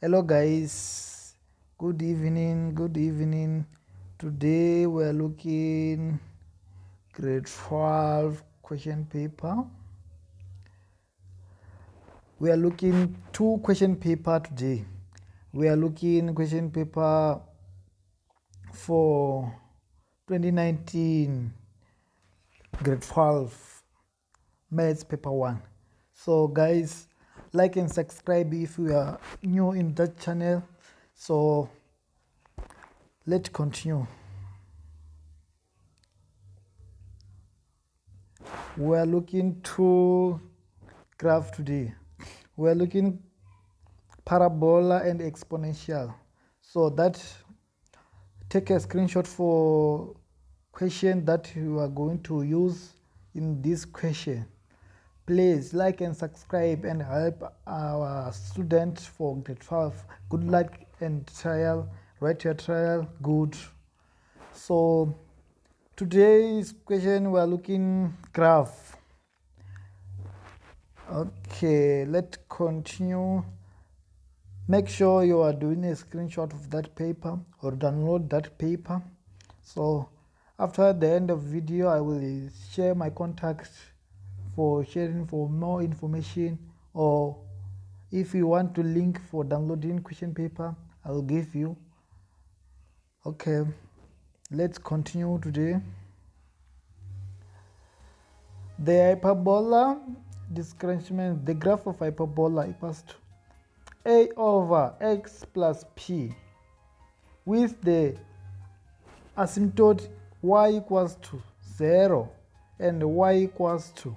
Hello guys. Good evening good evening. Today we're looking grade 12 question paper. We are looking two question paper today. We are looking question paper for 2019 grade 12 maths paper 1 so guys like and subscribe if you are new in that channel. So let's continue. We are looking to graph today. We are looking parabola and exponential. So that take a screenshot for question that you are going to use in this question please like and subscribe and help our students for grade 12 good luck and trial. Write your trial good. So today's question we are looking graph. Okay let's continue. Make sure you are doing a screenshot of that paper or download that paper. So after the end of video i will share my contacts for sharing for more information or if you want to link for downloading question paper i will give you. Okay let's continue today. The hyperbola discrement the graph of hyperbola equals to a over x plus p with the asymptote y equals to 0 and y equals to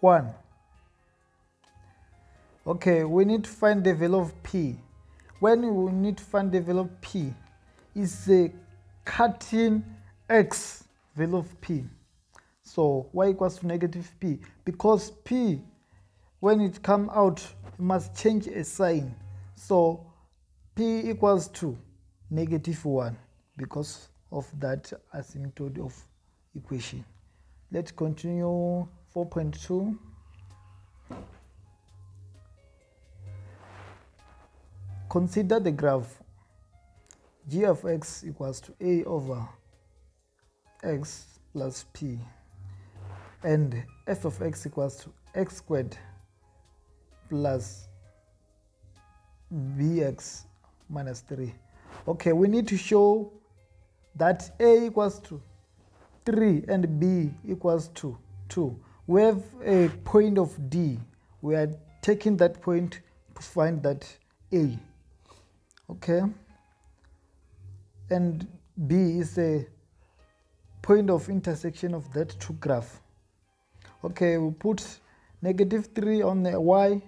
1 okay we need to find the value of p. When we need to find the value of p is the cutting x value of p. So y equals to negative p? Because p when it come out you must change a sign. So p equals to negative 1 because of that asymptote of equation. Let's continue 4.2 consider the graph. G of x equals to a over x plus p. And f of x equals to x squared plus bx minus 3 okay we need to show that a equals to 3 and b equals to 2 we have a point of d. We are taking that point to find that a. Okay? And b is a point of intersection of that two graph. Okay we put negative 3 on the y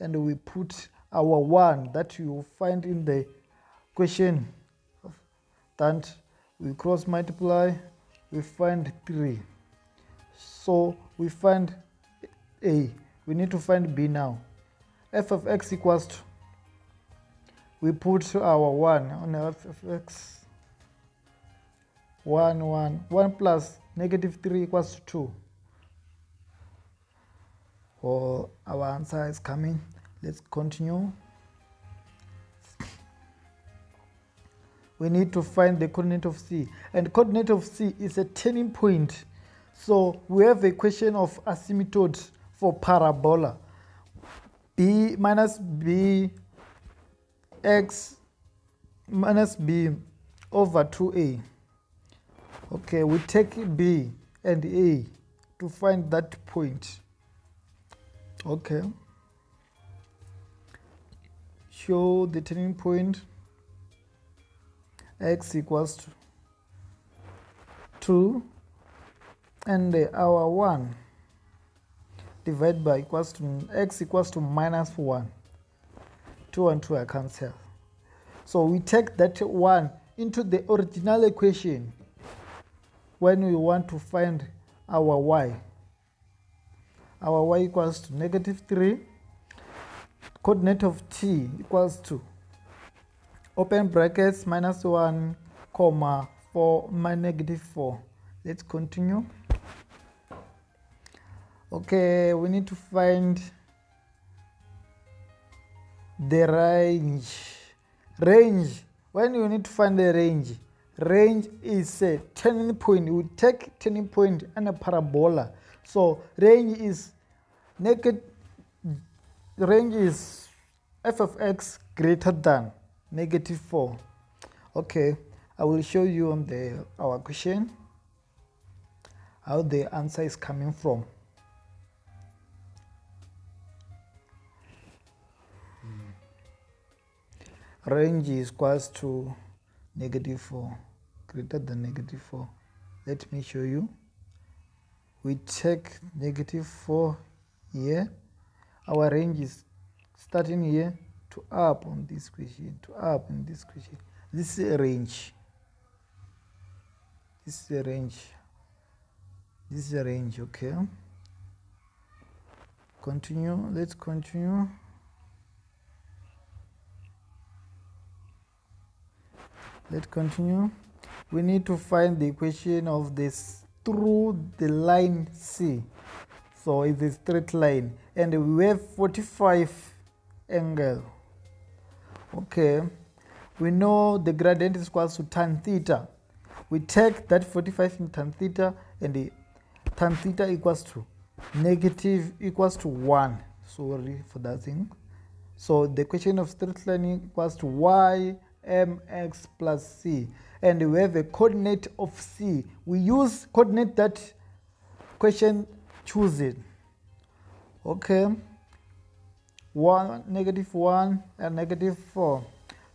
and we put our 1 that you find in the question. That we cross multiply we find 3 so we find a we need to find b now. F of x equals to we put our 1 on f of x. 1 1 1 plus negative 3 equals to 2 or our answer is coming. Let's continue. We need to find the coordinate of c. And coordinate of c is a turning point so we have a question of asymptote for parabola. B minus b x minus b over 2a okay we take b and a to find that point. Okay. Show the turning point. X equals to 2 and our 1 divided by equals to x equals to minus 1 2 and 2 I cancel so we take that 1 into the original equation when we want to find our y. Our y equals to negative 3 coordinate of t equals to open brackets minus 1 comma 4 minus negative 4 let's continue. Okay we need to find the range. Range. When you need to find the range range is a turning point. We take turning point and a parabola. So range is naked range is f of x greater than negative 4 okay i will show you on the our question how the answer is coming from. Hmm. Range is equals to negative 4 greater than negative 4 let me show you. We take negative 4 here. Our range is starting here to up on this question to up in this question. This is a range. This is a range this is a range okay? Continue let's continue. Let's continue. We need to find the equation of this through the line C. So it's a straight line. And we have 45 angle. Okay. We know the gradient is equal to tan theta. We take that 45 in tan theta and tan theta equals to negative equals to 1 sorry for that thing. So the equation of straight line equals to y mx plus c. And we have a coordinate of c. We use coordinate that question choosing. Okay. 1 negative 1 and negative 4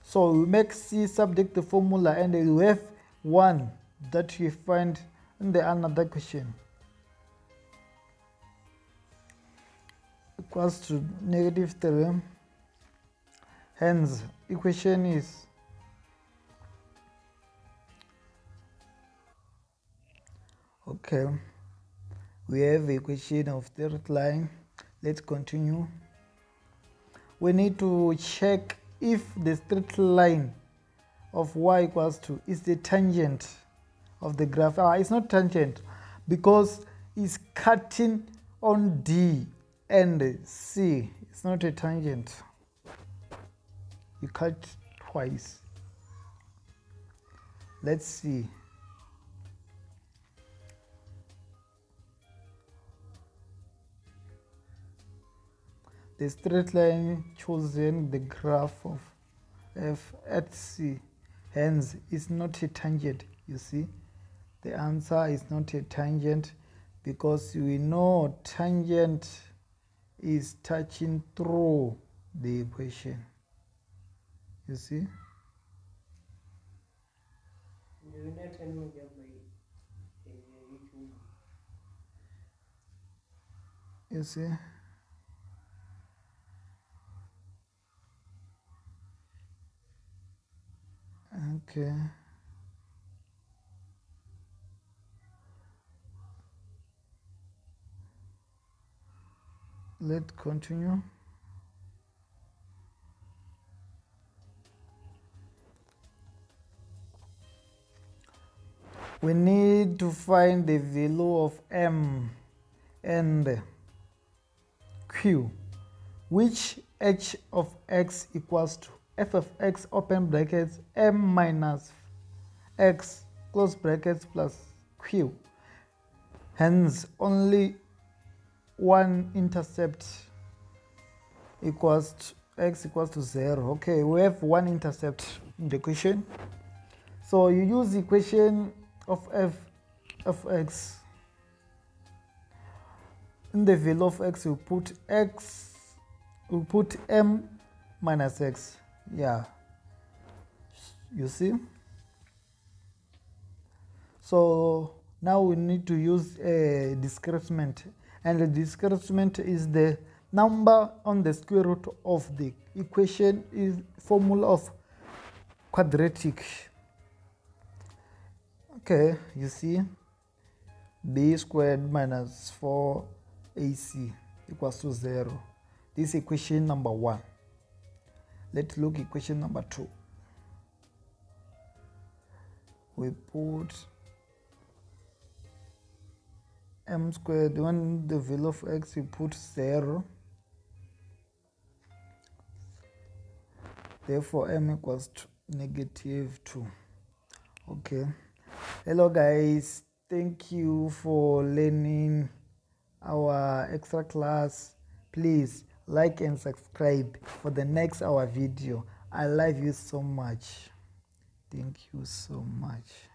so we make c subject the formula and we have 1 that we find in the another question equals to negative 3 hence equation is okay. We have equation of third line. Let's continue. We need to check if the straight line of y equals to is the tangent of the graph. Ah, it's not tangent because it's cutting on d and c it's not a tangent. You cut twice. Let's see. The straight line chosen the graph of f at c. Hence is not a tangent you see. The answer is not a tangent because we know tangent is touching through the equation. You see? You see? Okay let's continue. We need to find the value of m and q which h of x equals to f of x open brackets m minus x close brackets plus q. Hence only one intercept equals to x equals to 0 okay we have one intercept in the equation. So you use the equation of f of x. In the value of x you put x you put m minus x. Yeah. You see? So now we need to use a displacement and the displacement is the number on the square root of the equation is formula of quadratic. Okay you see b squared minus 4ac equals to 0 this equation number one. Let's look equation number two. We put m squared when the value of x you put 0 therefore m equals to negative 2 okay. Hello guys. Thank you for learning our extra class. Please like and subscribe for the next hour video. I love you so much. Thank you so much